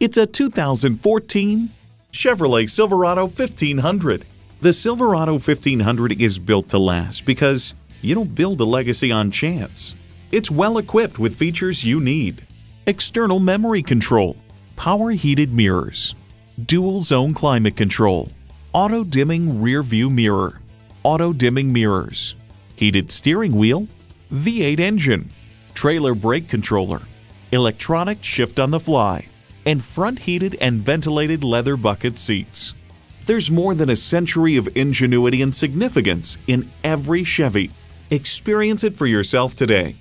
It's a 2014 Chevrolet Silverado 1500. The Silverado 1500 is built to last because you don't build a legacy on chance. It's well equipped with features you need. External memory control, power heated mirrors, dual zone climate control, auto dimming rear view mirror, auto dimming mirrors, heated steering wheel, V8 engine, trailer brake controller, electronic shift on the fly, and front heated and ventilated leather bucket seats. There's more than a century of ingenuity and significance in every Chevy. Experience it for yourself today.